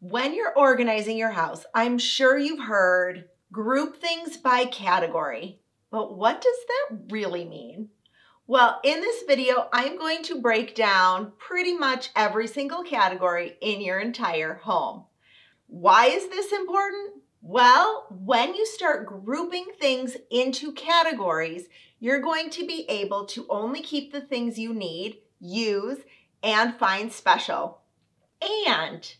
When you're organizing your house, I'm sure you've heard group things by category. But what does that really mean? Well, in this video, I'm going to break down pretty much every single category in your entire home. Why is this important? Well, when you start grouping things into categories, you're going to be able to only keep the things you need, use, and find special. And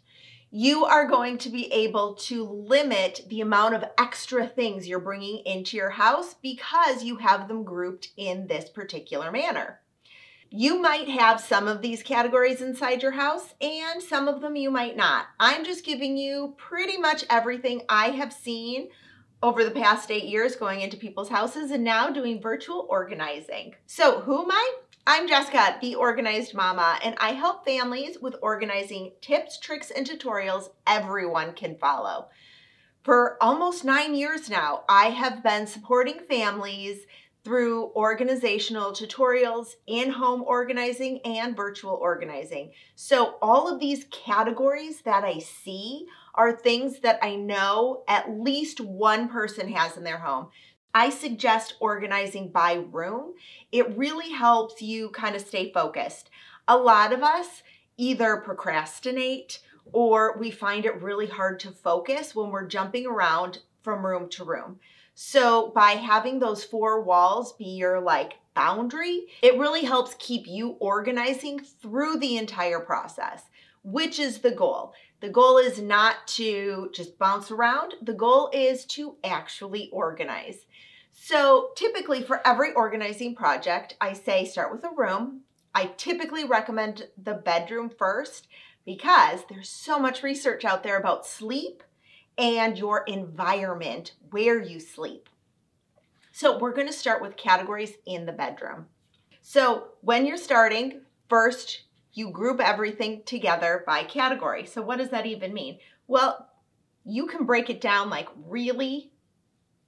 you are going to be able to limit the amount of extra things you're bringing into your house because you have them grouped in this particular manner. You might have some of these categories inside your house and some of them you might not. I'm just giving you pretty much everything I have seen over the past eight years going into people's houses and now doing virtual organizing. So who am I? I'm Jessica, the Organized Mama, and I help families with organizing tips, tricks, and tutorials everyone can follow. For almost nine years now, I have been supporting families through organizational tutorials, in-home organizing, and virtual organizing. So all of these categories that I see are things that I know at least one person has in their home. I suggest organizing by room. It really helps you kind of stay focused. A lot of us either procrastinate or we find it really hard to focus when we're jumping around from room to room. So by having those four walls be your like boundary, it really helps keep you organizing through the entire process, which is the goal. The goal is not to just bounce around. The goal is to actually organize. So typically for every organizing project, I say start with a room. I typically recommend the bedroom first because there's so much research out there about sleep and your environment where you sleep. So we're going to start with categories in the bedroom. So when you're starting, first you group everything together by category. So what does that even mean? Well, you can break it down like really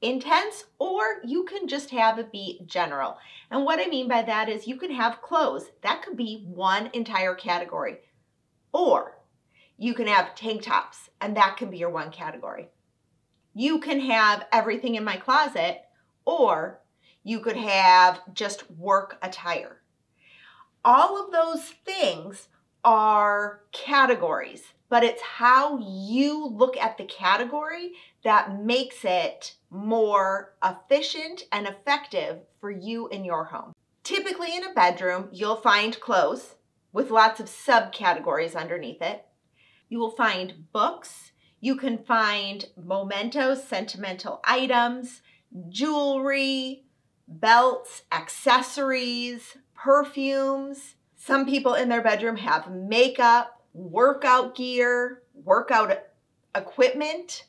intense or you can just have it be general. And what I mean by that is you can have clothes. That could be one entire category. Or you can have tank tops and that can be your one category. You can have everything in my closet or you could have just work attire. All of those things are categories, but it's how you look at the category that makes it more efficient and effective for you in your home. Typically in a bedroom, you'll find clothes with lots of subcategories underneath it. You will find books. You can find mementos, sentimental items, jewelry, belts, accessories, perfumes. Some people in their bedroom have makeup, workout gear, workout equipment.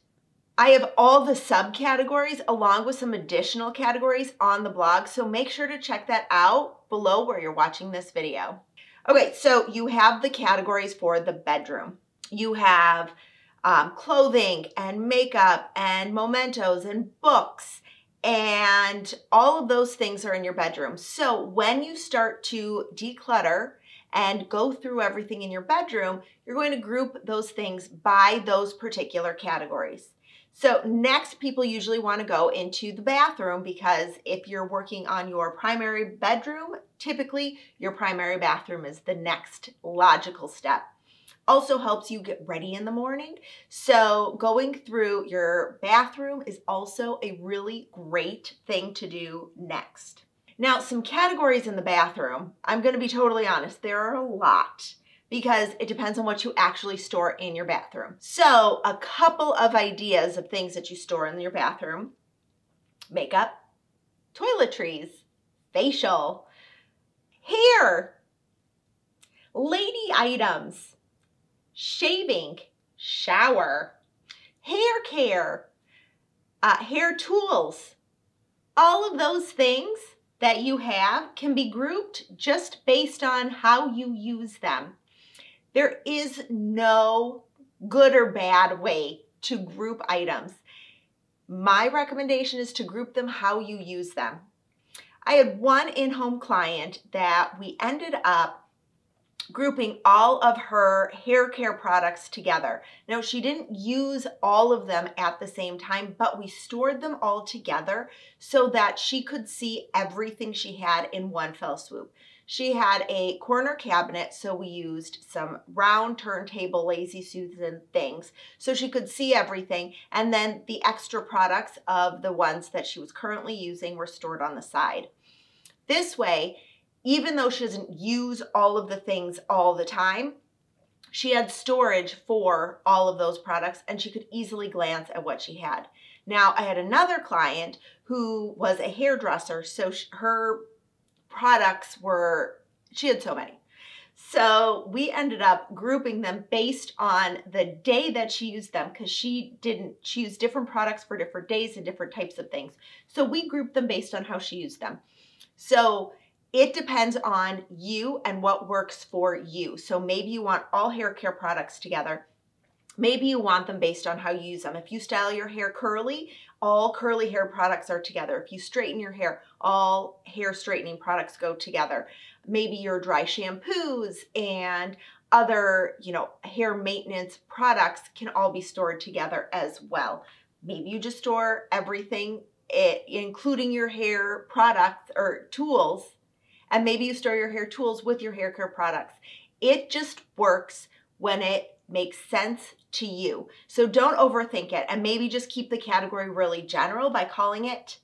I have all the subcategories along with some additional categories on the blog, so make sure to check that out below where you're watching this video. Okay, so you have the categories for the bedroom. You have um, clothing and makeup and mementos and books and all of those things are in your bedroom. So when you start to declutter and go through everything in your bedroom, you're going to group those things by those particular categories. So next, people usually want to go into the bathroom because if you're working on your primary bedroom, typically your primary bathroom is the next logical step also helps you get ready in the morning. So going through your bathroom is also a really great thing to do next. Now, some categories in the bathroom, I'm gonna be totally honest, there are a lot because it depends on what you actually store in your bathroom. So a couple of ideas of things that you store in your bathroom, makeup, toiletries, facial, hair, lady items, shaving, shower, hair care, uh, hair tools. All of those things that you have can be grouped just based on how you use them. There is no good or bad way to group items. My recommendation is to group them how you use them. I had one in-home client that we ended up grouping all of her hair care products together. Now, she didn't use all of them at the same time, but we stored them all together so that she could see everything she had in one fell swoop. She had a corner cabinet, so we used some round turntable lazy Susan things so she could see everything. And then the extra products of the ones that she was currently using were stored on the side. This way, even though she doesn't use all of the things all the time, she had storage for all of those products and she could easily glance at what she had. Now, I had another client who was a hairdresser, so her products were, she had so many. So we ended up grouping them based on the day that she used them because she didn't, she used different products for different days and different types of things. So we grouped them based on how she used them. So it depends on you and what works for you. So maybe you want all hair care products together. Maybe you want them based on how you use them. If you style your hair curly, all curly hair products are together. If you straighten your hair, all hair straightening products go together. Maybe your dry shampoos and other, you know, hair maintenance products can all be stored together as well. Maybe you just store everything, eh, including your hair products or tools and maybe you store your hair tools with your hair care products. It just works when it makes sense to you. So don't overthink it and maybe just keep the category really general by calling it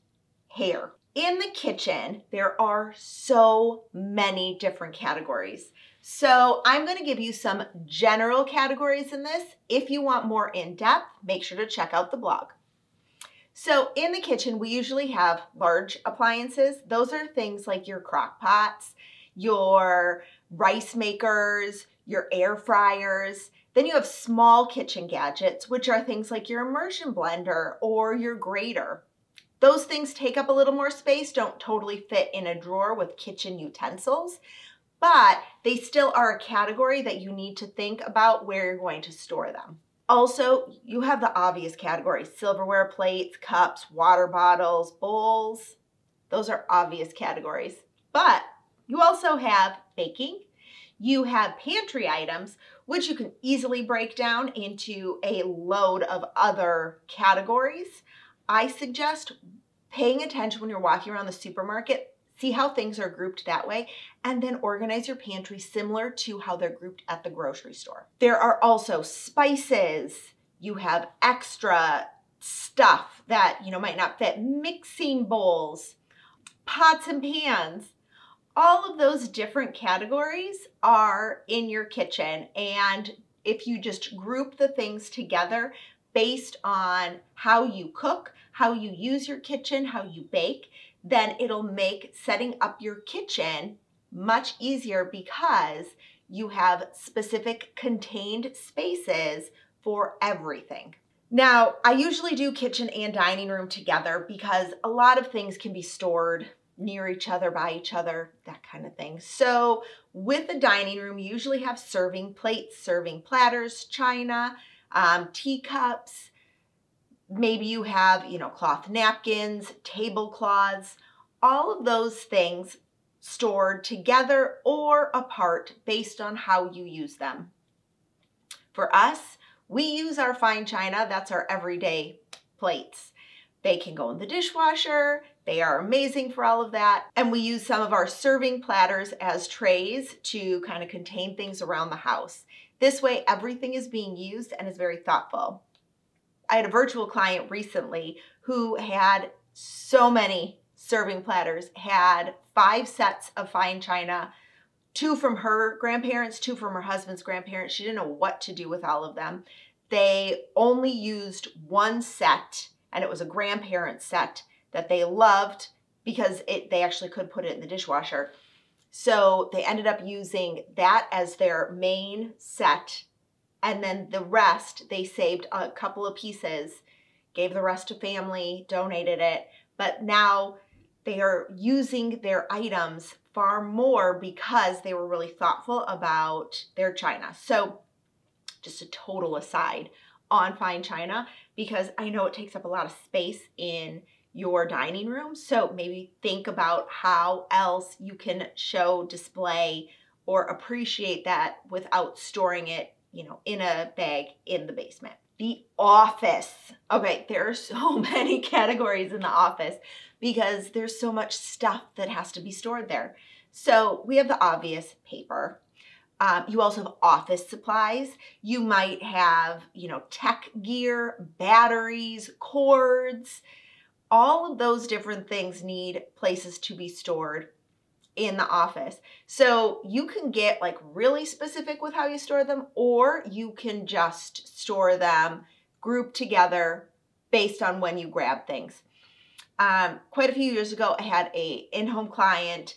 hair. In the kitchen, there are so many different categories. So I'm gonna give you some general categories in this. If you want more in depth, make sure to check out the blog. So in the kitchen, we usually have large appliances. Those are things like your crock pots, your rice makers, your air fryers. Then you have small kitchen gadgets, which are things like your immersion blender or your grater. Those things take up a little more space, don't totally fit in a drawer with kitchen utensils, but they still are a category that you need to think about where you're going to store them. Also, you have the obvious categories, silverware plates, cups, water bottles, bowls. Those are obvious categories. But you also have baking. You have pantry items, which you can easily break down into a load of other categories. I suggest paying attention when you're walking around the supermarket See how things are grouped that way, and then organize your pantry similar to how they're grouped at the grocery store. There are also spices. You have extra stuff that, you know, might not fit. Mixing bowls, pots and pans. All of those different categories are in your kitchen. And if you just group the things together based on how you cook, how you use your kitchen, how you bake, then it'll make setting up your kitchen much easier because you have specific contained spaces for everything. Now, I usually do kitchen and dining room together because a lot of things can be stored near each other, by each other, that kind of thing. So with the dining room, you usually have serving plates, serving platters, china, um, teacups, maybe you have, you know, cloth napkins, tablecloths, all of those things stored together or apart based on how you use them. For us, we use our fine china, that's our everyday plates. They can go in the dishwasher, they are amazing for all of that. And we use some of our serving platters as trays to kind of contain things around the house. This way, everything is being used and is very thoughtful. I had a virtual client recently who had so many serving platters, had five sets of fine china, two from her grandparents, two from her husband's grandparents. She didn't know what to do with all of them. They only used one set, and it was a grandparent set that they loved because it they actually could put it in the dishwasher. So they ended up using that as their main set and then the rest, they saved a couple of pieces, gave the rest to family, donated it. But now they are using their items far more because they were really thoughtful about their china. So just a total aside on fine china because I know it takes up a lot of space in your dining room. So maybe think about how else you can show, display, or appreciate that without storing it, you know, in a bag in the basement. The office. Okay, there are so many categories in the office because there's so much stuff that has to be stored there. So we have the obvious paper. Um, you also have office supplies. You might have, you know, tech gear, batteries, cords. All of those different things need places to be stored in the office. So you can get like really specific with how you store them, or you can just store them grouped together based on when you grab things. Um, quite a few years ago, I had a in-home client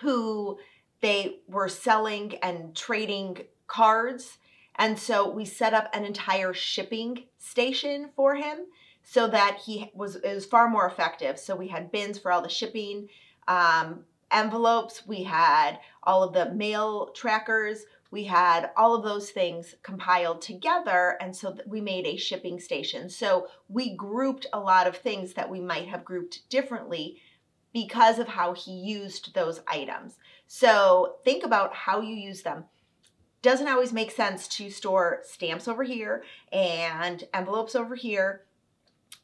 who they were selling and trading cards. And so we set up an entire shipping station for him so that he was, it was far more effective. So we had bins for all the shipping, um, envelopes, we had all of the mail trackers, we had all of those things compiled together and so we made a shipping station. So we grouped a lot of things that we might have grouped differently because of how he used those items. So think about how you use them. Doesn't always make sense to store stamps over here and envelopes over here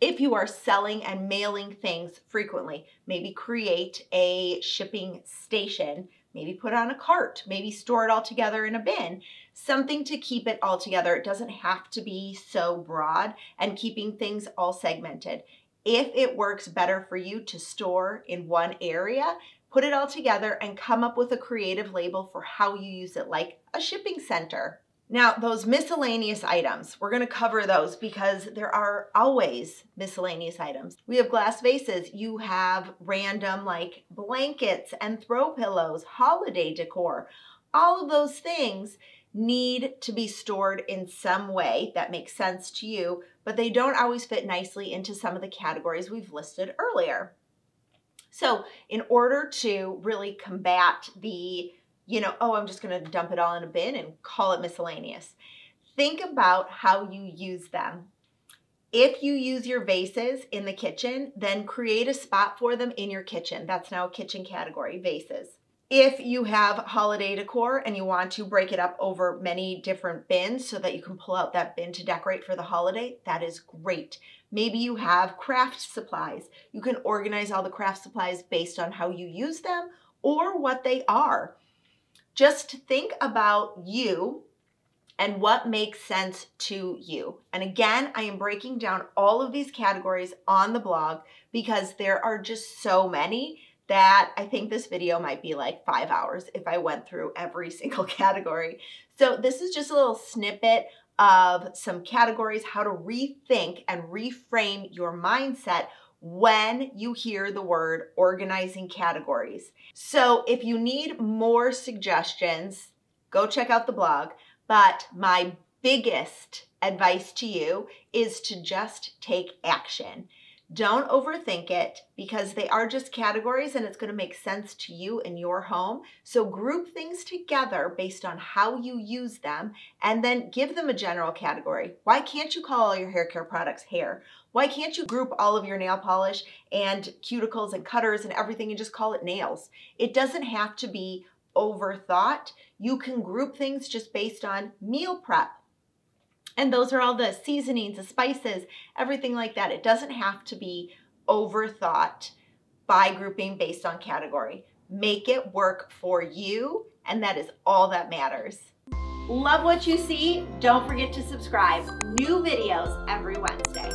if you are selling and mailing things frequently. Maybe create a shipping station, maybe put on a cart, maybe store it all together in a bin, something to keep it all together. It doesn't have to be so broad and keeping things all segmented. If it works better for you to store in one area, put it all together and come up with a creative label for how you use it, like a shipping center. Now, those miscellaneous items, we're gonna cover those because there are always miscellaneous items. We have glass vases, you have random like blankets and throw pillows, holiday decor. All of those things need to be stored in some way that makes sense to you, but they don't always fit nicely into some of the categories we've listed earlier. So in order to really combat the, you know, oh, I'm just gonna dump it all in a bin and call it miscellaneous, think about how you use them. If you use your vases in the kitchen, then create a spot for them in your kitchen. That's now a kitchen category, vases. If you have holiday decor and you want to break it up over many different bins so that you can pull out that bin to decorate for the holiday, that is great. Maybe you have craft supplies. You can organize all the craft supplies based on how you use them or what they are. Just think about you and what makes sense to you. And again, I am breaking down all of these categories on the blog because there are just so many that I think this video might be like five hours if I went through every single category. So this is just a little snippet of some categories, how to rethink and reframe your mindset when you hear the word organizing categories. So if you need more suggestions, go check out the blog. But my biggest advice to you is to just take action. Don't overthink it because they are just categories and it's going to make sense to you in your home. So group things together based on how you use them and then give them a general category. Why can't you call all your hair care products hair? Why can't you group all of your nail polish and cuticles and cutters and everything and just call it nails? It doesn't have to be overthought. You can group things just based on meal prep and those are all the seasonings, the spices, everything like that. It doesn't have to be overthought by grouping based on category. Make it work for you, and that is all that matters. Love what you see? Don't forget to subscribe. New videos every Wednesday.